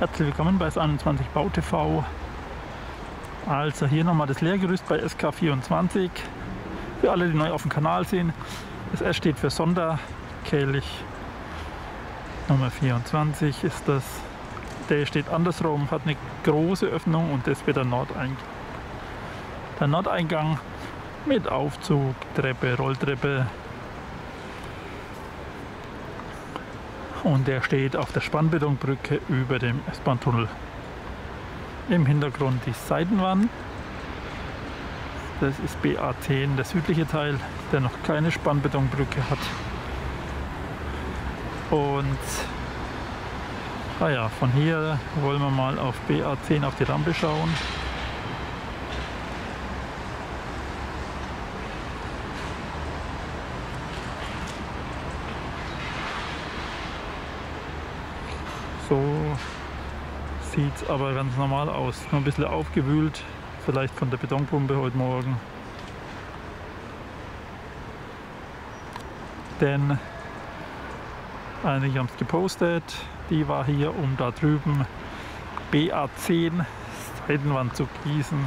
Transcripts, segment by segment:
Herzlich willkommen bei S21 Bau TV. Also hier nochmal das Lehrgerüst bei SK24. Für alle, die neu auf dem Kanal sind. Das S steht für Sonderkelch. Nummer 24 ist das. Der steht andersrum, hat eine große Öffnung und das wird der Nordeingang. Der Nordeingang mit Aufzug, Treppe, Rolltreppe. Und der steht auf der Spannbetonbrücke über dem S-Bahn-Tunnel. Im Hintergrund die Seitenwand. Das ist BA10, der südliche Teil, der noch keine Spannbetonbrücke hat. Und naja, von hier wollen wir mal auf BA10 auf die Rampe schauen. So sieht es aber ganz normal aus. Nur ein bisschen aufgewühlt, vielleicht von der Betonpumpe heute Morgen. Denn einige haben es gepostet, die war hier, um da drüben BA10 Seitenwand zu gießen.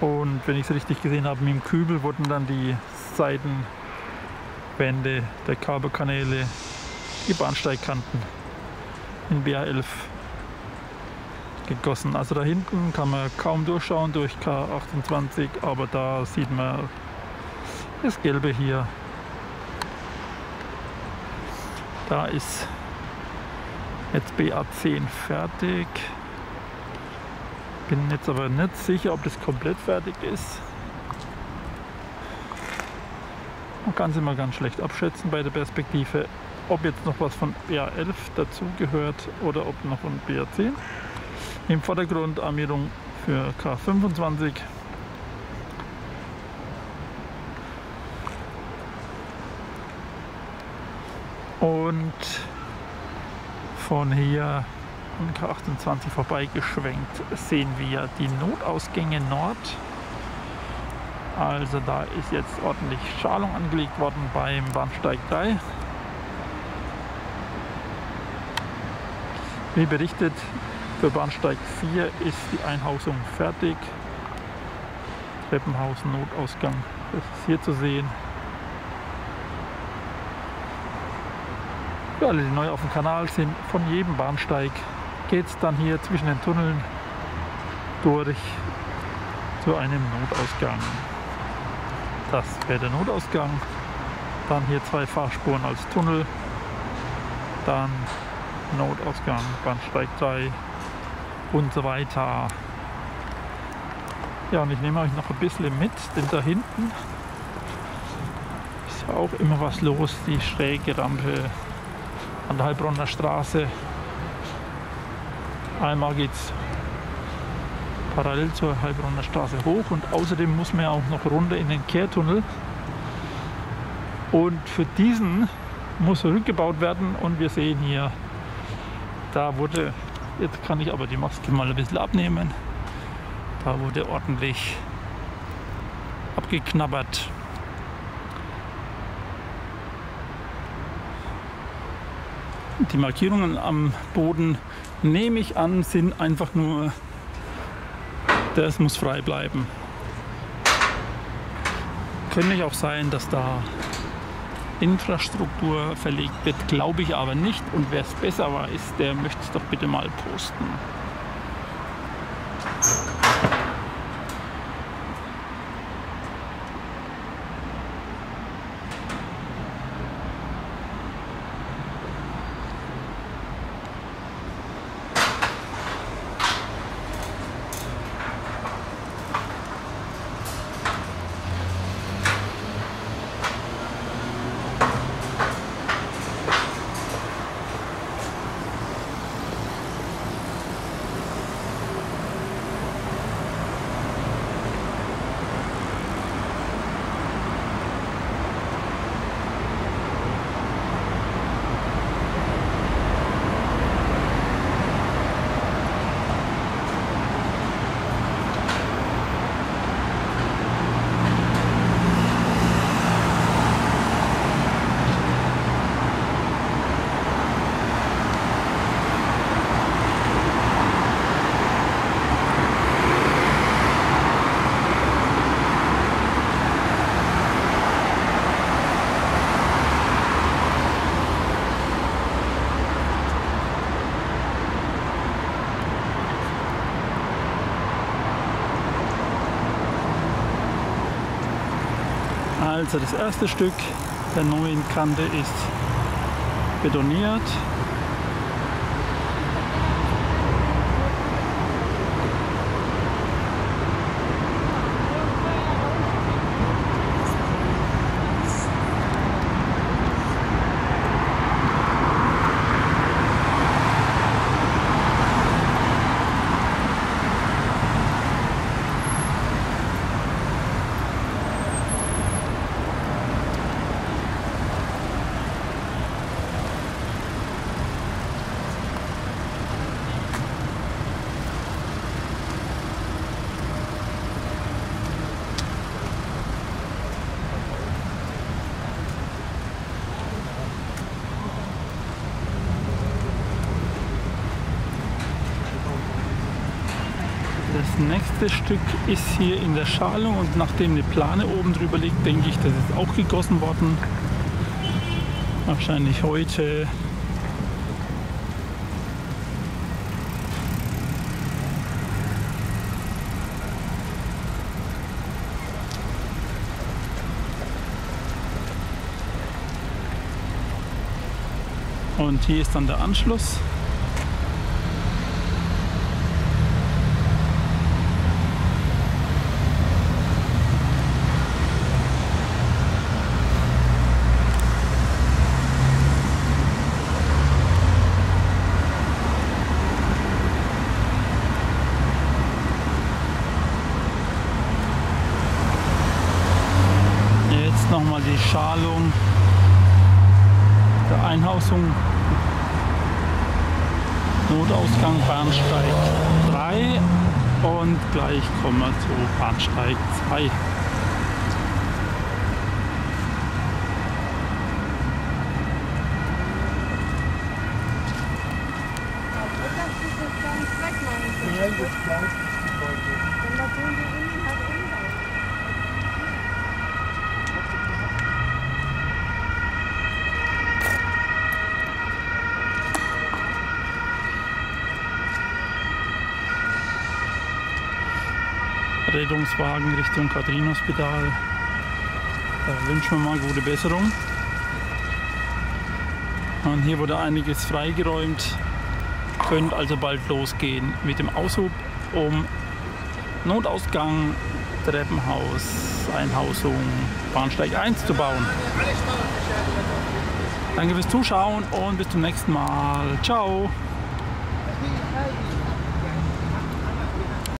Und wenn ich es richtig gesehen habe, mit dem Kübel wurden dann die Seitenwände der Kabelkanäle die Bahnsteigkanten in BA11 gegossen. Also da hinten kann man kaum durchschauen durch K28, aber da sieht man das Gelbe hier. Da ist jetzt BA10 fertig. Bin jetzt aber nicht sicher, ob das komplett fertig ist. Man kann es immer ganz schlecht abschätzen bei der Perspektive ob jetzt noch was von BA11 dazugehört oder ob noch von BA10. Im Vordergrund Armierung für K25. Und von hier an K28 vorbeigeschwenkt sehen wir die Notausgänge Nord. Also da ist jetzt ordentlich Schalung angelegt worden beim Bahnsteig 3. Wie berichtet, für Bahnsteig 4 ist die Einhausung fertig. Treppenhaus, Notausgang, das ist hier zu sehen. Für alle, die neu auf dem Kanal sind, von jedem Bahnsteig geht es dann hier zwischen den Tunneln durch zu einem Notausgang. Das wäre der Notausgang. Dann hier zwei Fahrspuren als Tunnel. Dann Notausgang, Bahnsteig 3 und so weiter. Ja, und ich nehme euch noch ein bisschen mit, denn da hinten ist auch immer was los. Die schräge Rampe an der Heilbronner Straße. Einmal geht es parallel zur Heilbronner Straße hoch und außerdem muss man ja auch noch runter in den Kehrtunnel. Und für diesen muss rückgebaut werden und wir sehen hier da wurde, jetzt kann ich aber die Maske mal ein bisschen abnehmen, da wurde ordentlich abgeknabbert. Die Markierungen am Boden, nehme ich an, sind einfach nur, das muss frei bleiben. Könnte auch sein, dass da Infrastruktur verlegt wird, glaube ich aber nicht. Und wer es besser weiß, der möchte es doch bitte mal posten. Also das erste Stück der neuen Kante ist betoniert. Das nächste Stück ist hier in der Schalung und nachdem eine Plane oben drüber liegt, denke ich, das ist auch gegossen worden. Wahrscheinlich heute. Und hier ist dann der Anschluss. Jetzt nochmal die Schalung der Einhausung. Notausgang Bahnsteig 3 und gleich kommen wir zu Bahnsteig 2. Das ist das ganz wegmachen. Nein, das bleibt heute. Wenn das tun die innen halt Rettungswagen Richtung Katharinenhospital. Da wünschen wir mal gute Besserung. Und hier wurde einiges freigeräumt. Könnte also bald losgehen mit dem Aushub, um Notausgang, Treppenhaus, Einhausung, Bahnsteig 1 zu bauen. Danke fürs Zuschauen und bis zum nächsten Mal. Ciao!